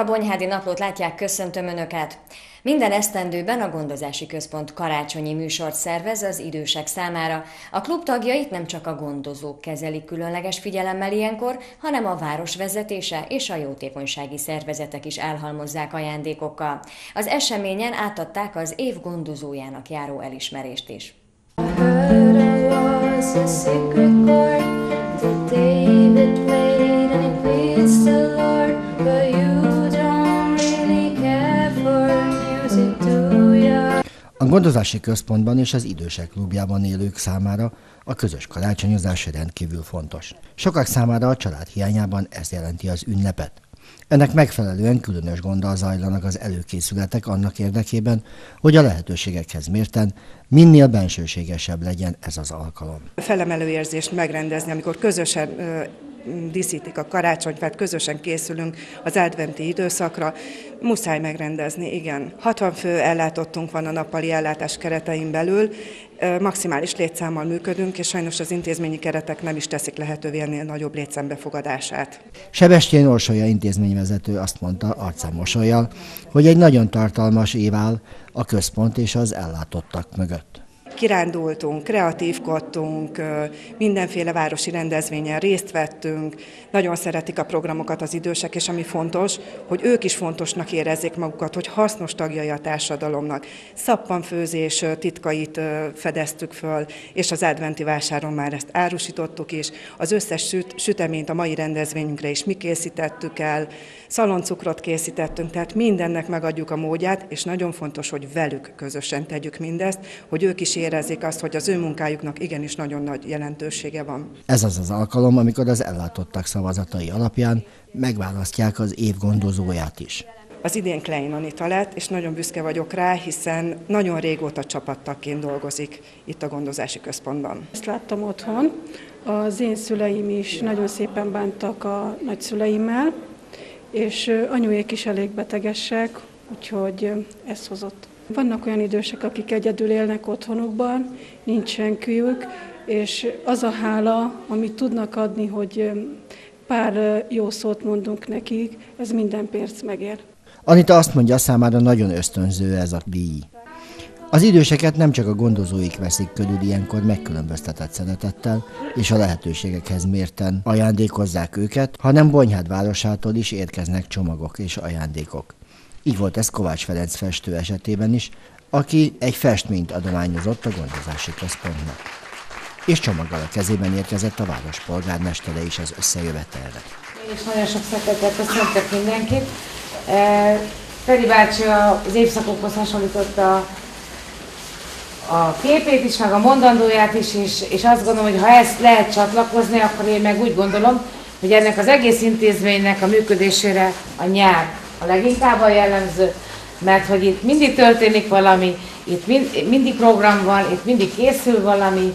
A Bonyhádi Naplót látják, köszöntöm Önöket! Minden esztendőben a Gondozási Központ karácsonyi műsort szervez az idősek számára. A klub tagjait nem csak a gondozók kezelik különleges figyelemmel ilyenkor, hanem a város vezetése és a jótékonysági szervezetek is elhalmozzák ajándékokkal. Az eseményen átadták az év gondozójának járó elismerést is. David played gondozási központban és az idősek klubjában élők számára a közös karácsonyozás rendkívül fontos. Sokak számára a család hiányában ez jelenti az ünnepet. Ennek megfelelően különös gonddal zajlanak az előkészületek annak érdekében, hogy a lehetőségekhez mérten minél bensőségesebb legyen ez az alkalom. Felemelő érzést megrendezni, amikor közösen díszítik a karácsonyfát, közösen készülünk az adventi időszakra, muszáj megrendezni, igen. 60 fő ellátottunk van a nappali ellátás keretein belül, maximális létszámmal működünk, és sajnos az intézményi keretek nem is teszik lehetővé ennél nagyobb létszám befogadását. Sebestyén Orsolya intézményvezető azt mondta arcán mosolyjal, hogy egy nagyon tartalmas év áll a központ és az ellátottak mögött kirándultunk, kreatívkodtunk, mindenféle városi rendezvényen részt vettünk, nagyon szeretik a programokat az idősek, és ami fontos, hogy ők is fontosnak érezzék magukat, hogy hasznos tagjai a társadalomnak. Szappanfőzés titkait fedeztük föl, és az adventi vásáron már ezt árusítottuk is. Az összes süt, süteményt a mai rendezvényünkre is mi készítettük el, szaloncukrot készítettünk, tehát mindennek megadjuk a módját, és nagyon fontos, hogy velük közösen tegyük mindezt, hogy ők is érezzék azt, hogy az ő munkájuknak igenis nagyon nagy jelentősége van. Ez az az alkalom, amikor az ellátottak szavazatai alapján megválasztják az év gondozóját is. Az idén Klein Anita lett, és nagyon büszke vagyok rá, hiszen nagyon régóta csapattaként dolgozik itt a gondozási központban. Ezt láttam otthon. Az én szüleim is nagyon szépen bántak a nagyszüleimmel, és anyuék is elég betegesek, úgyhogy ez hozott. Vannak olyan idősek, akik egyedül élnek otthonukban, nincs senkijük, és az a hála, amit tudnak adni, hogy pár jó szót mondunk nekik, ez minden perc megér. Anita azt mondja, számára nagyon ösztönző ez a díj. Az időseket nem csak a gondozóik veszik körül ilyenkor megkülönböztetett szeretettel, és a lehetőségekhez mérten ajándékozzák őket, hanem Bonyhád városától is érkeznek csomagok és ajándékok. Így volt ez Kovács Ferenc festő esetében is, aki egy festményt adományozott a gondozási központnak. És csomaggal a kezében érkezett a város polgármestere is az összejövetelre. Én is nagyon sok szeretettel köszöntök mindenkit. Eh, Feri bácsi az évszakokhoz hasonlította a képét is, meg a mondandóját is, és, és azt gondolom, hogy ha ezt lehet csatlakozni, akkor én meg úgy gondolom, hogy ennek az egész intézménynek a működésére a nyár a leginkább a jellemző, mert hogy itt mindig történik valami, itt mind, mindig program van, itt mindig készül valami,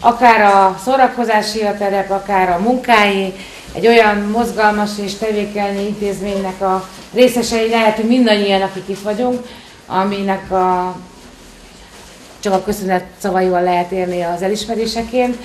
akár a szórakozási a terep, akár a munkái, egy olyan mozgalmas és tevékeny intézménynek a részesei lehetünk mindannyian, akik itt vagyunk, aminek a csak a köszönet szavaival lehet érni az elismeréseként.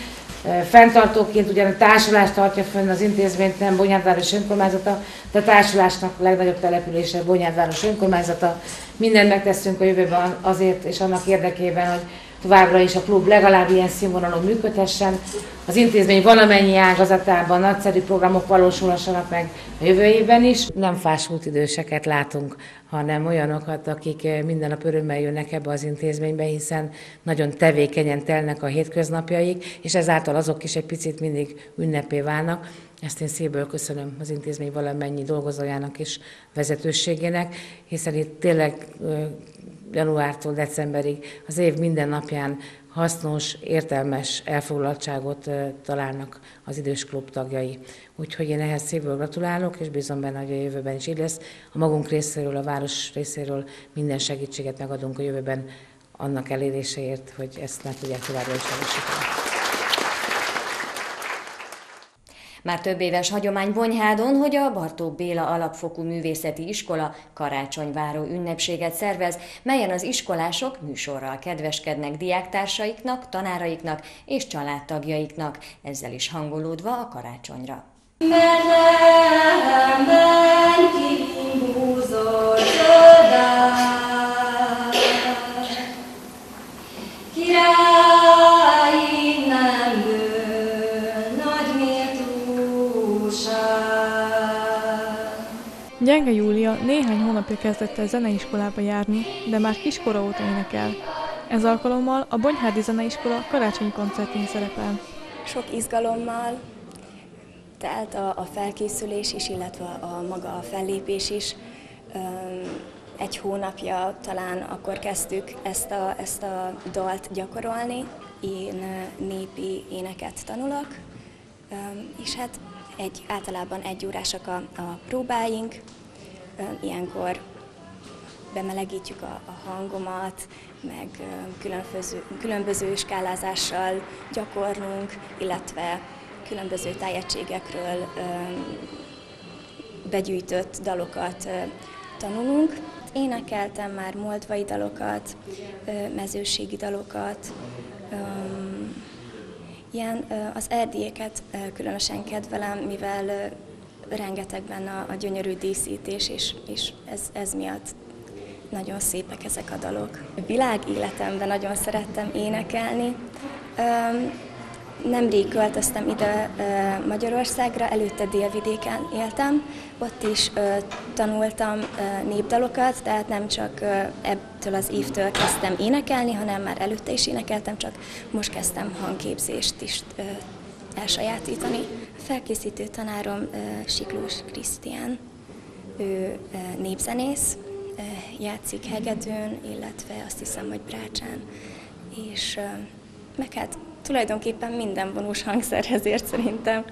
Fenntartóként ugyan a társulást tartja fönn az intézményt, nem Bonyádváros önkormányzata, de a társulásnak a legnagyobb települése Bonyádváros önkormányzata. Mindent megteszünk a jövőben azért és annak érdekében, hogy továbbra is a klub legalább ilyen színvonalon működhessen. Az intézmény valamennyi ágazatában nagyszerű programok valósulhassanak meg a jövő évben is. Nem fásult időseket látunk, hanem olyanokat, akik minden nap örömmel jönnek ebbe az intézménybe, hiszen nagyon tevékenyen telnek a hétköznapjaik, és ezáltal azok is egy picit mindig ünnepé válnak. Ezt én szívből köszönöm az intézmény valamennyi dolgozójának és vezetőségének, hiszen itt tényleg januártól decemberig az év minden napján hasznos, értelmes elfoglaltságot találnak az idős klub tagjai. Úgyhogy én ehhez szívből gratulálok, és bízom benne, hogy a jövőben is így lesz. A magunk részéről, a város részéről minden segítséget megadunk a jövőben annak eléréséért, hogy ezt meg tudják továbbra is valósítani. Már több éves hagyomány Bonyhádon, hogy a Bartók Béla Alapfokú Művészeti Iskola karácsonyváró ünnepséget szervez, melyen az iskolások műsorral kedveskednek diáktársaiknak, tanáraiknak és családtagjaiknak, ezzel is hangolódva a karácsonyra. Mert Gyenge Júlia néhány hónapja kezdett el zeneiskolába járni, de már kiskora óta énekel. Ez alkalommal a Bonyhádi Zeneiskola karácsonyi koncertén szerepel. Sok izgalommal telt a, a felkészülés is, illetve a maga a fellépés is. Egy hónapja talán akkor kezdtük ezt a, ezt a dalt gyakorolni. Én népi éneket tanulok, és hát egy, általában egy órásak a, a próbáink, ilyenkor bemelegítjük a, a hangomat, meg különböző, különböző skálázással gyakorlunk, illetve különböző tájegységekről begyűjtött dalokat tanulunk. Énekeltem már moldvai dalokat, mezőségi dalokat, ilyen az erdélyeket különösen kedvelem, mivel rengeteg benne a, a gyönyörű díszítés, és, és ez, ez miatt nagyon szépek ezek a dalok. Világ életemben nagyon szerettem énekelni. Nemrég költöztem ide Magyarországra, előtte délvidéken éltem, ott is tanultam népdalokat, tehát nem csak ebből az évtől kezdtem énekelni, hanem már előtte is énekeltem, csak most kezdtem hangképzést is elsajátítani. Felkészítő tanárom Siklós Krisztián, ő népzenész, játszik hegedűn, illetve azt hiszem, hogy brácsán, és meg hát tulajdonképpen minden vonós hangszerhez szerintem.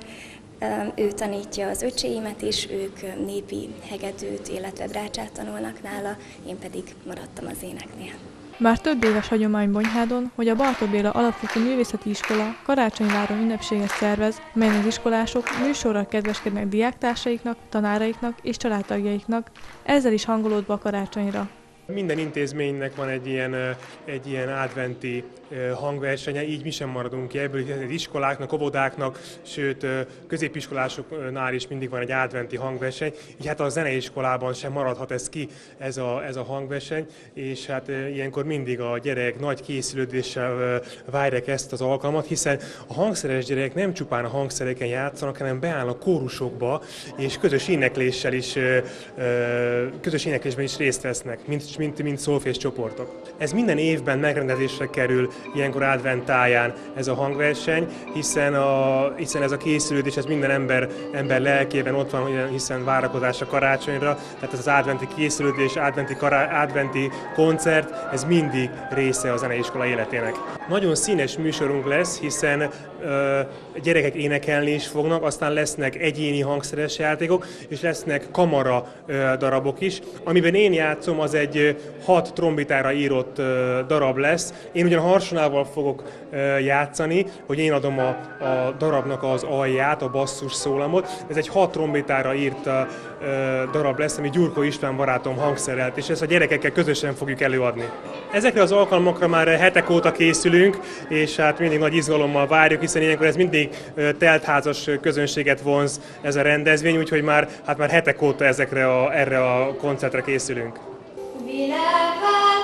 Ő tanítja az öcséimet is, ők népi hegedűt, illetve brácsát tanulnak nála, én pedig maradtam az éneknél. Már több éves hagyomány Bonyhádon, hogy a Bartók Béla Alapfokú Művészeti Iskola karácsonyváron ünnepséget szervez, melyen az iskolások műsorral kedveskednek diáktársaiknak, tanáraiknak és családtagjaiknak, ezzel is hangolódva a karácsonyra. Minden intézménynek van egy ilyen, egy ilyen adventi hangversenye, így mi sem maradunk ki ebből, az iskoláknak, óvodáknak, sőt középiskolásoknál is mindig van egy adventi hangverseny, így hát a zeneiskolában sem maradhat ez ki, ez a, ez a hangverseny, és hát ilyenkor mindig a gyerek nagy készülődéssel várják ezt az alkalmat, hiszen a hangszeres gyerekek nem csupán a hangszereken játszanak, hanem beállnak kórusokba, és közös énekléssel is, közös éneklésben is részt vesznek, mint, mint, mint szolfés csoportok. Ez minden évben megrendezésre kerül ilyenkor adventáján ez a hangverseny, hiszen, a, hiszen ez a készülődés, ez minden ember, ember lelkében ott van, hiszen várakozás a karácsonyra, tehát ez az adventi készülődés, adventi, kará, adventi koncert, ez mindig része a zeneiskola életének. Nagyon színes műsorunk lesz, hiszen ö, gyerekek énekelni is fognak, aztán lesznek egyéni hangszeres játékok, és lesznek kamara ö, darabok is. Amiben én játszom, az egy hat trombitára írott darab lesz. Én ugyan harsonával fogok játszani, hogy én adom a, a darabnak az alját, a basszus szólamot. Ez egy hat trombitára írt darab lesz, ami Gyurko István barátom hangszerelt, és ezt a gyerekekkel közösen fogjuk előadni. Ezekre az alkalmakra már hetek óta készülünk, és hát mindig nagy izgalommal várjuk, hiszen ilyenkor ez mindig teltházas közönséget vonz ez a rendezvény, úgyhogy már, hát már hetek óta ezekre a, erre a koncertre készülünk. Minaka.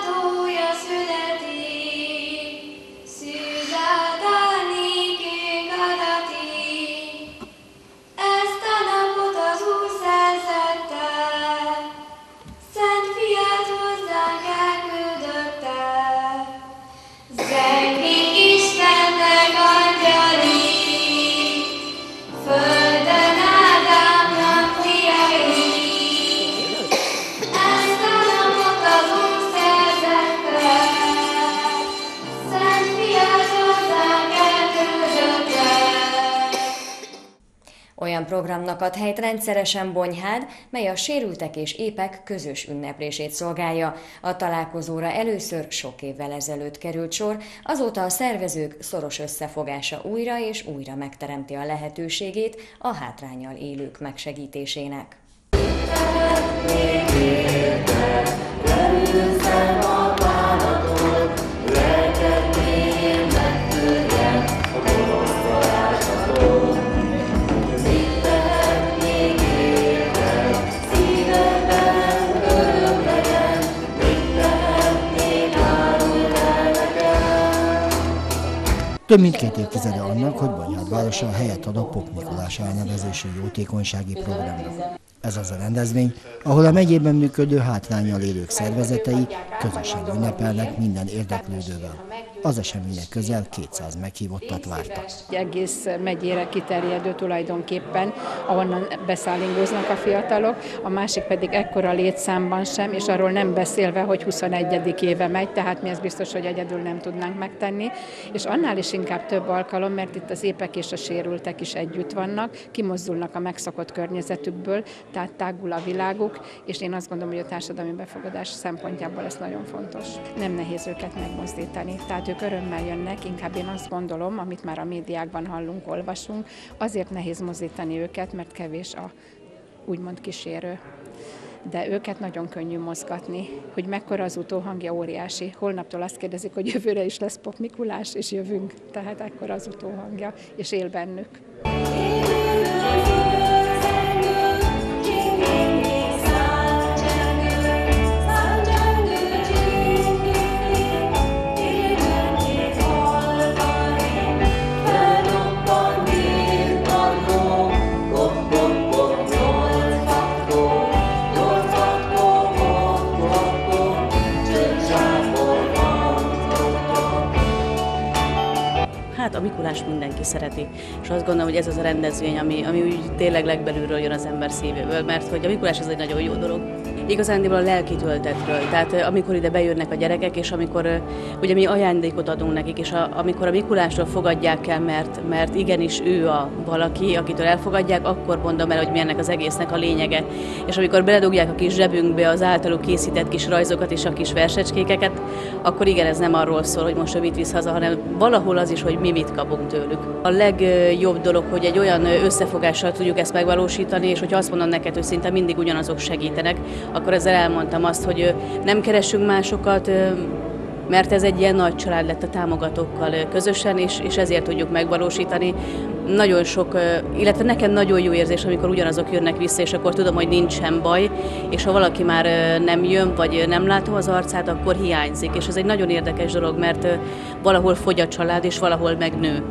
Helyt rendszeresen Bonyhád, mely a sérültek és épek közös ünneplését szolgálja. A találkozóra először sok évvel ezelőtt került sor, azóta a szervezők szoros összefogása újra és újra megteremti a lehetőségét a hátrányal élők megsegítésének. Több mint két évtizede annak, hogy Banyád városa helyet ad a Pop Mikulás elnevezésű jótékonysági programnak. Ez az a rendezvény, ahol a megyében működő hátrányal élők szervezetei közösen ünnepelnek minden érdeklődővel. Az események közel 200 meghívottat vártak. Egész megyére kiterjedő tulajdonképpen, ahonnan beszállingóznak a fiatalok, a másik pedig ekkora létszámban sem, és arról nem beszélve, hogy 21. éve megy, tehát mi ez biztos, hogy egyedül nem tudnánk megtenni, és annál is inkább több alkalom, mert itt az épek és a sérültek is együtt vannak, kimozdulnak a megszokott környezetükből, tehát tágul a világuk, és én azt gondolom, hogy a társadalmi befogadás szempontjából ez nagyon fontos. Nem nehéz őket megmozdítani, tehát ők örömmel jönnek, inkább én azt gondolom, amit már a médiákban hallunk, olvasunk, azért nehéz mozdítani őket, mert kevés a úgymond kísérő de őket nagyon könnyű mozgatni, hogy mekkora az utóhangja óriási. Holnaptól azt kérdezik, hogy jövőre is lesz Pop Mikulás, és jövünk, tehát ekkora az utóhangja, és él bennük. Mikulás mindenki szereti. És azt gondolom, hogy ez az a rendezvény, ami, ami úgy tényleg legbelülről jön az ember szívéből, mert hogy a Mikulás az egy nagyon jó dolog igazán a lelki töltetről. Tehát amikor ide bejönnek a gyerekek, és amikor ugye mi ajándékot adunk nekik, és a, amikor a Mikulásról fogadják el, mert, mert igenis ő a valaki, akitől elfogadják, akkor mondom el, hogy mi ennek az egésznek a lényege. És amikor beledugják a kis zsebünkbe az általuk készített kis rajzokat és a kis versecskékeket, akkor igen, ez nem arról szól, hogy most ő mit visz haza, hanem valahol az is, hogy mi mit kapunk tőlük. A legjobb dolog, hogy egy olyan összefogással tudjuk ezt megvalósítani, és hogy azt mondom neked, hogy szinte mindig ugyanazok segítenek, akkor ezzel elmondtam azt, hogy nem keresünk másokat, mert ez egy ilyen nagy család lett a támogatókkal közösen, és, és ezért tudjuk megvalósítani. Nagyon sok, illetve nekem nagyon jó érzés, amikor ugyanazok jönnek vissza, és akkor tudom, hogy nincsen baj, és ha valaki már nem jön, vagy nem látom az arcát, akkor hiányzik. És ez egy nagyon érdekes dolog, mert valahol fogy a család, és valahol megnő.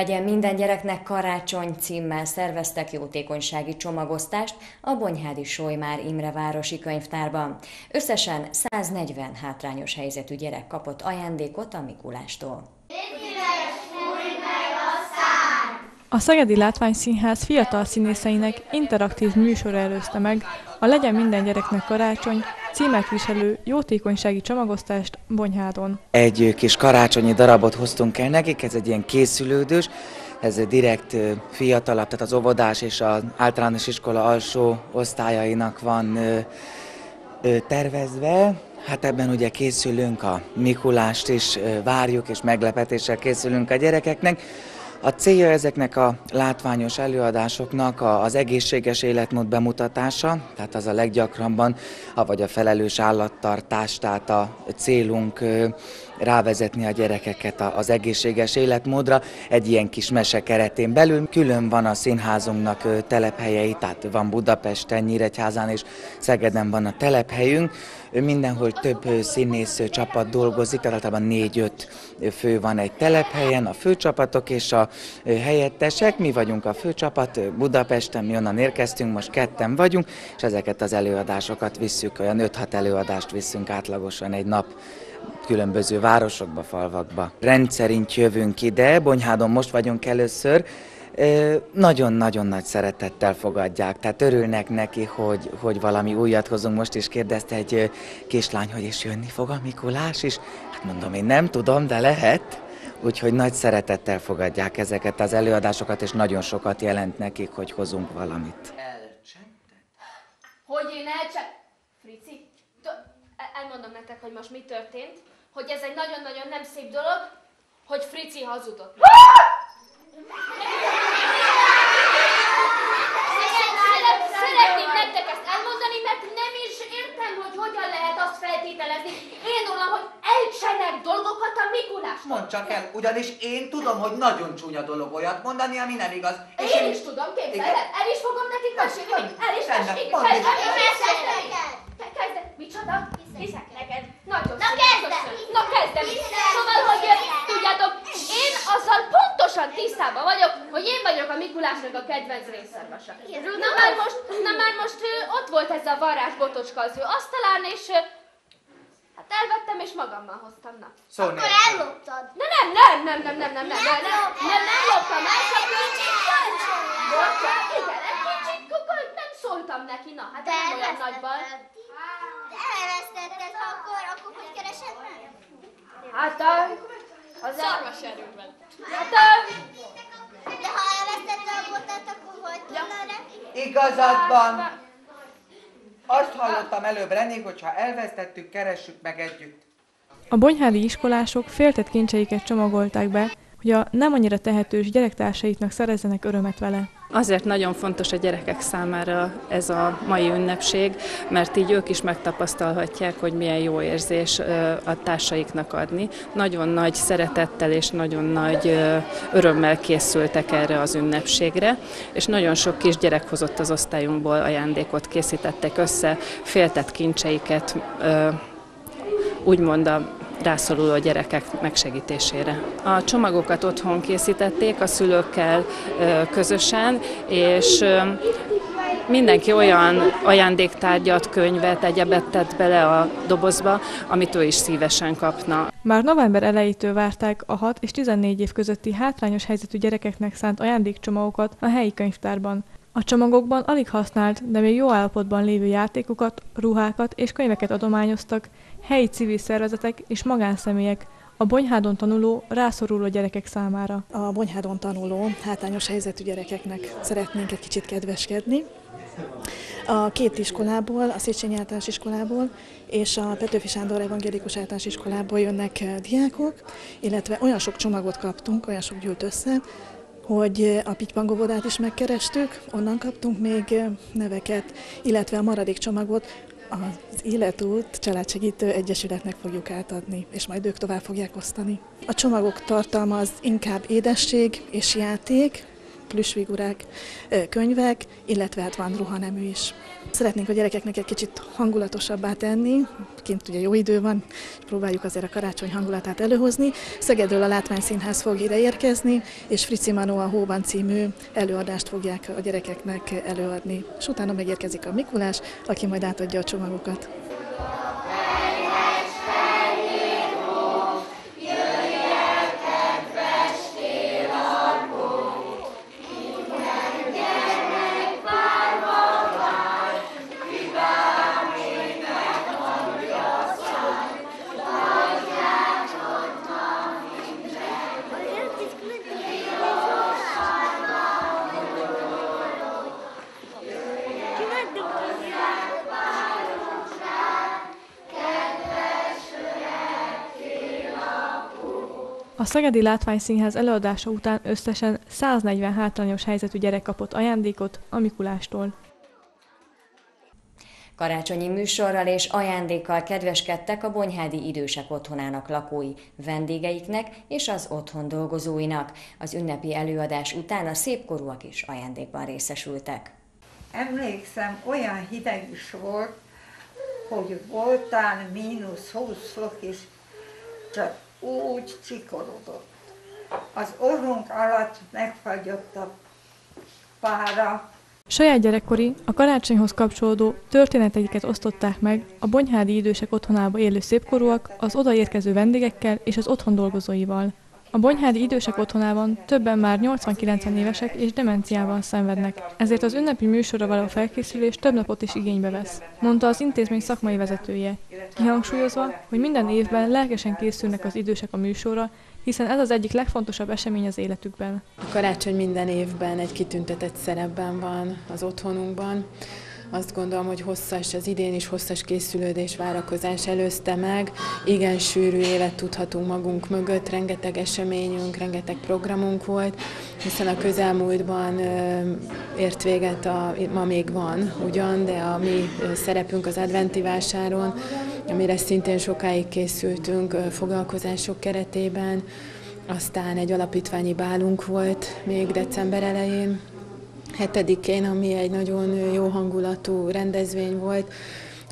Legyen minden gyereknek karácsony címmel szerveztek jótékonysági csomagosztást a Bonyhádi Solymár Imre Városi Könyvtárban. Összesen 140 hátrányos helyzetű gyerek kapott ajándékot a Mikulástól. A Szegedi Látványszínház fiatal színészeinek interaktív műsor előzte meg a Legyen minden gyereknek karácsony címet viselő jótékonysági csomagosztást Bonyhádon. Egy kis karácsonyi darabot hoztunk el nekik, ez egy ilyen készülődős, ez direkt fiatalabb, tehát az óvodás és az általános iskola alsó osztályainak van tervezve. Hát ebben ugye készülünk a Mikulást is, várjuk és meglepetéssel készülünk a gyerekeknek. A célja ezeknek a látványos előadásoknak az egészséges életmód bemutatása, tehát az a leggyakrabban, vagy a felelős állattartás, tehát a célunk rávezetni a gyerekeket az egészséges életmódra egy ilyen kis mese keretén belül. Külön van a színházunknak telephelyei, tehát van Budapesten, Nyíregyházán és Szegeden van a telephelyünk. Mindenhol több színész csapat dolgozik, általában négy-öt fő van egy telephelyen, a főcsapatok és a helyettesek. Mi vagyunk a főcsapat, Budapesten, mi onnan érkeztünk, most ketten vagyunk, és ezeket az előadásokat visszük, olyan 5-6 előadást visszünk átlagosan egy nap különböző városokba, falvakba. Rendszerint jövünk ide, Bonyhádon most vagyunk először, nagyon-nagyon nagy szeretettel fogadják, tehát örülnek neki, hogy, hogy valami újat hozunk. Most is kérdezte egy kislány, hogy is jönni fog a Mikulás is. Hát mondom, én nem tudom, de lehet. Úgyhogy nagy szeretettel fogadják ezeket az előadásokat, és nagyon sokat jelent nekik, hogy hozunk valamit. Hogy én elcsend... Elmondom nektek, hogy most mi történt, hogy ez egy nagyon-nagyon nem szép dolog, hogy Frici hazudott. Szeretném nektek ezt elmondani, mert nem is értem, hogy hogyan lehet jelezni. Én uram, hogy elcsenek dolgokat a Mikulás. Mondd csak el, ugyanis én tudom, hogy nagyon csúnya dolog olyat mondani, ami nem igaz. És én, én is tudom, képzeled? El is fogom nekik mesélni. El is mesélni. Kezdem. Micsoda? Hiszek neked. Nagyon Na kezdem. Na kezdem. Szóval, hogy tudjátok, én azzal pontosan tisztában vagyok, hogy én vagyok a Mikulásnak a kedvenc részszarvasa. Na már most, na már most ott volt ez a varázs botocska az ő asztalán, és Hát elvettem és magammal hoztam, na. Szóval Akkor elloptad. De nem, nem, nem, nem, nem, nem, nem, nem, nem, nem, nem loptam el, csak Bocsánat, igen, egy kicsit kukor, nem szóltam neki, na, hát nem olyan nagyban. De elvesztetted, ha akkor, akkor hogy keresed meg? Hát a... Az Szarvas erőben. Hát a... De ha elvesztetted a botot, akkor hogy tudnál neki? Igazad van. Azt hallottam előbb René, hogy ha elvesztettük, keressük meg együtt. A bonyhádi iskolások féltett kincseiket csomagolták be, hogy a nem annyira tehetős gyerektársaiknak szerezzenek örömet vele. Azért nagyon fontos a gyerekek számára ez a mai ünnepség, mert így ők is megtapasztalhatják, hogy milyen jó érzés a társaiknak adni. Nagyon nagy szeretettel és nagyon nagy örömmel készültek erre az ünnepségre, és nagyon sok kis gyerek hozott az osztályunkból ajándékot, készítettek össze, féltett kincseiket, úgymond a rászoruló gyerekek megsegítésére. A csomagokat otthon készítették a szülőkkel közösen, és mindenki olyan ajándéktárgyat, könyvet, egyebet tett bele a dobozba, amit ő is szívesen kapna. Már november elejétől várták a 6 és 14 év közötti hátrányos helyzetű gyerekeknek szánt ajándékcsomagokat a helyi könyvtárban. A csomagokban alig használt, de még jó állapotban lévő játékokat, ruhákat és könyveket adományoztak helyi civil szervezetek és magánszemélyek, a Bonyhádon tanuló, rászoruló gyerekek számára. A Bonyhádon tanuló, hátrányos helyzetű gyerekeknek szeretnénk egy kicsit kedveskedni. A két iskolából, a Széchenyi általános iskolából és a Petőfi Sándor evangélikus általános iskolából jönnek diákok, illetve olyan sok csomagot kaptunk, olyan sok gyűlt össze, hogy a Pitypangovodát is megkerestük, onnan kaptunk még neveket, illetve a maradék csomagot. Az Életút Családsegítő Egyesületnek fogjuk átadni, és majd ők tovább fogják osztani. A csomagok tartalmaz inkább édesség és játék, plüssfigurák, könyvek, illetve hát van ruhanemű is. Szeretnénk a gyerekeknek egy kicsit hangulatosabbá tenni, kint ugye jó idő van, próbáljuk azért a karácsony hangulatát előhozni. Szegedről a Látványszínház fog ide érkezni, és Frici Manó a Hóban című előadást fogják a gyerekeknek előadni. És utána megérkezik a Mikulás, aki majd átadja a csomagokat. A Szegedi Látványszínház előadása után összesen 140 hátrányos helyzetű gyerek kapott ajándékot a Mikulástól. Karácsonyi műsorral és ajándékkal kedveskedtek a Bonyhádi Idősek Otthonának lakói, vendégeiknek és az otthon dolgozóinak. Az ünnepi előadás után a szépkorúak is ajándékban részesültek. Emlékszem, olyan hideg is volt, hogy voltál mínusz 20 fok is, csak úgy csikorodott. Az orrunk alatt megfagyott a pára. Saját gyerekkori, a karácsonyhoz kapcsolódó történeteiket osztották meg a Bonyhádi idősek otthonába élő szépkorúak az odaérkező vendégekkel és az otthon dolgozóival. A Bonyhádi idősek otthonában többen már 89 évesek és demenciával szenvednek, ezért az ünnepi műsorra való felkészülés több napot is igénybe vesz, mondta az intézmény szakmai vezetője, kihangsúlyozva, hogy minden évben lelkesen készülnek az idősek a műsorra, hiszen ez az egyik legfontosabb esemény az életükben. A karácsony minden évben egy kitüntetett szerepben van az otthonunkban. Azt gondolom, hogy hosszas, az idén is hosszas készülődés, várakozás előzte meg. Igen sűrű évet tudhatunk magunk mögött, rengeteg eseményünk, rengeteg programunk volt, hiszen a közelmúltban ért véget, a, ma még van ugyan, de a mi szerepünk az adventi vásáron amire szintén sokáig készültünk foglalkozások keretében. Aztán egy alapítványi bálunk volt még december elején, hetedikén, ami egy nagyon jó hangulatú rendezvény volt.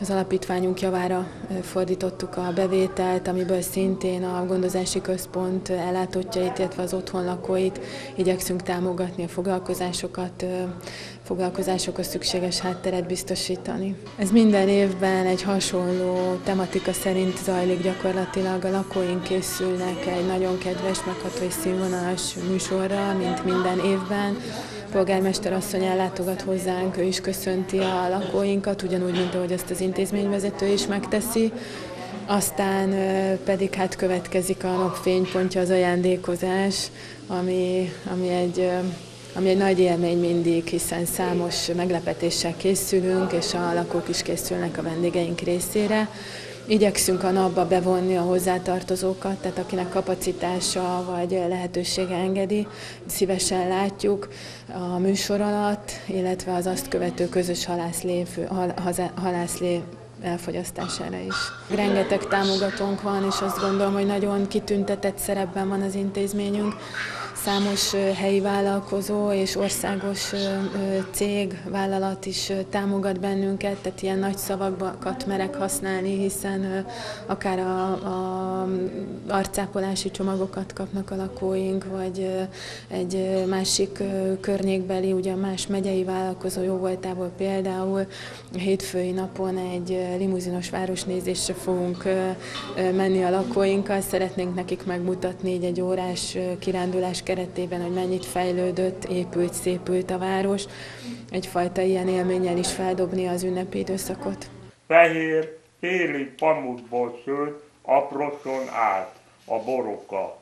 Az alapítványunk javára fordítottuk a bevételt, amiből szintén a gondozási központ ellátottjait, illetve az otthon lakóit igyekszünk támogatni a foglalkozásokat, foglalkozásokhoz szükséges hátteret biztosítani. Ez minden évben egy hasonló tematika szerint zajlik gyakorlatilag. A lakóink készülnek egy nagyon kedves, megható és színvonalas műsorra, mint minden évben polgármester asszony ellátogat hozzánk, ő is köszönti a lakóinkat, ugyanúgy, mint ahogy ezt az intézményvezető is megteszi. Aztán pedig hát következik a napfénypontja, az ajándékozás, ami, ami egy ami egy nagy élmény mindig, hiszen számos meglepetéssel készülünk, és a lakók is készülnek a vendégeink részére. Igyekszünk a napba bevonni a hozzátartozókat, tehát akinek kapacitása vagy lehetősége engedi, szívesen látjuk a műsor alatt, illetve az azt követő közös halászlé, halászlé elfogyasztására is. Rengeteg támogatónk van, és azt gondolom, hogy nagyon kitüntetett szerepben van az intézményünk számos helyi vállalkozó és országos cég, vállalat is támogat bennünket, tehát ilyen nagy szavakat merek használni, hiszen akár a, a arcápolási csomagokat kapnak a lakóink, vagy egy másik környékbeli, ugye más megyei vállalkozó jó voltából például hétfői napon egy limuzinos városnézésre fogunk menni a lakóinkkal, szeretnénk nekik megmutatni egy, egy órás kirándulás keretében, hogy mennyit fejlődött, épült, szépült a város, egyfajta ilyen élménnyel is feldobni az ünnepi időszakot. Fehér, téli pamutból szőtt, aproson át a boroka.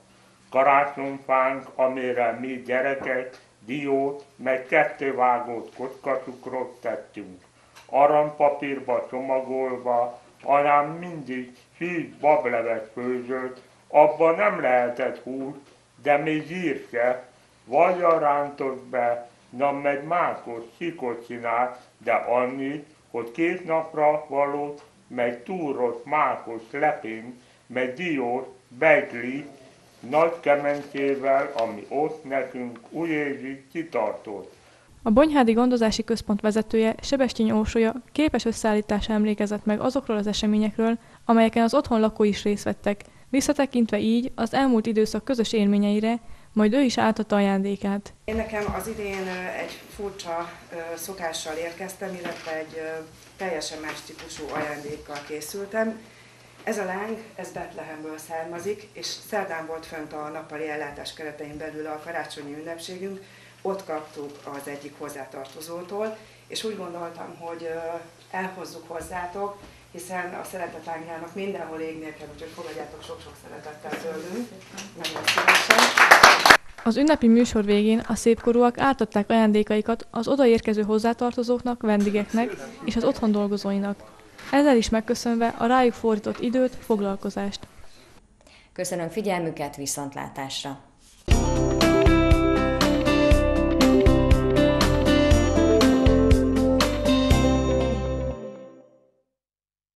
Karácsonyfánk, amire mi gyerekek diót, meg kettővágott kockacukrot tettünk. Arampapírba csomagolva, anyám mindig híd bablevet főzött, abban nem lehetett hús, de még zsírke, vagy a rántott be, na meg mákos, szikot csinál, de annyit, hogy két napra való, meg túrott mákos lepény, meg diós, beigli, nagy kemencével, ami ott nekünk újévi kitartott. A Bonyhádi Gondozási Központ vezetője, Sebestiny Ósolya képes összeállítása emlékezett meg azokról az eseményekről, amelyeken az otthon lakói is részt vettek, Visszatekintve így az elmúlt időszak közös élményeire, majd ő is átadta ajándékát. Én nekem az idén egy furcsa szokással érkeztem, illetve egy teljesen más típusú ajándékkal készültem. Ez a láng, ez Betlehemből származik, és szerdán volt fönt a nappali ellátás keretein belül a karácsonyi ünnepségünk, ott kaptuk az egyik hozzátartozótól, és úgy gondoltam, hogy elhozzuk hozzátok, hiszen a szeretetlányának mindenhol égnie kell, úgyhogy fogadjátok sok-sok szeretettel tőlünk. Nagyon szívesen. Az ünnepi műsor végén a szépkorúak átadták ajándékaikat az odaérkező hozzátartozóknak, vendégeknek és az otthon dolgozóinak. Ezzel is megköszönve a rájuk fordított időt, foglalkozást. Köszönöm figyelmüket, viszontlátásra!